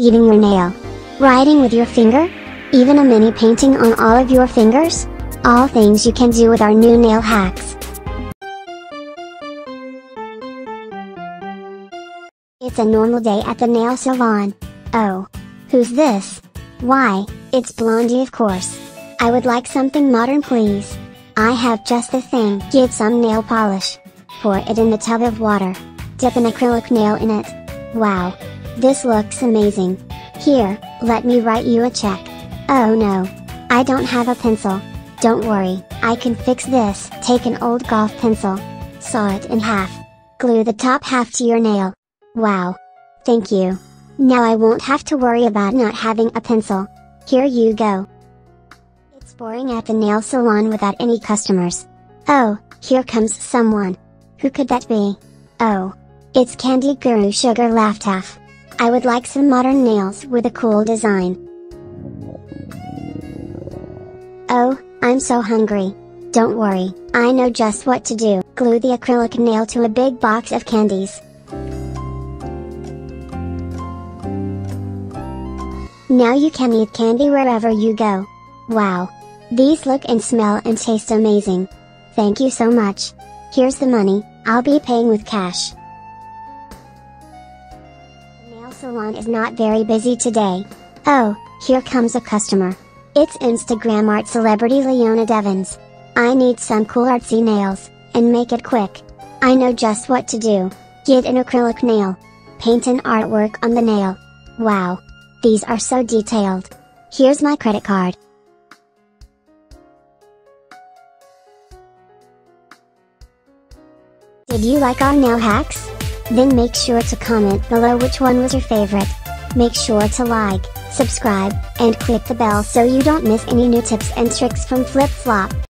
eating your nail, writing with your finger, even a mini painting on all of your fingers? All things you can do with our new nail hacks. It's a normal day at the nail salon. Oh. Who's this? Why, it's Blondie of course. I would like something modern please. I have just the thing. Get some nail polish. Pour it in the tub of water. Dip an acrylic nail in it. Wow. This looks amazing. Here, let me write you a check. Oh no. I don't have a pencil. Don't worry, I can fix this. Take an old golf pencil. Saw it in half. Glue the top half to your nail. Wow. Thank you. Now I won't have to worry about not having a pencil. Here you go. It's boring at the nail salon without any customers. Oh, here comes someone. Who could that be? Oh. It's Candy Guru Sugar Laughtaf. I would like some modern nails with a cool design. Oh, I'm so hungry. Don't worry, I know just what to do. Glue the acrylic nail to a big box of candies. Now you can eat candy wherever you go. Wow. These look and smell and taste amazing. Thank you so much. Here's the money, I'll be paying with cash. Salon is not very busy today. Oh, here comes a customer. It's Instagram art celebrity Leona Devons. I need some cool artsy nails, and make it quick. I know just what to do. Get an acrylic nail. Paint an artwork on the nail. Wow. These are so detailed. Here's my credit card. Did you like our nail hacks? Then make sure to comment below which one was your favorite. Make sure to like, subscribe, and click the bell so you don't miss any new tips and tricks from Flip Flop.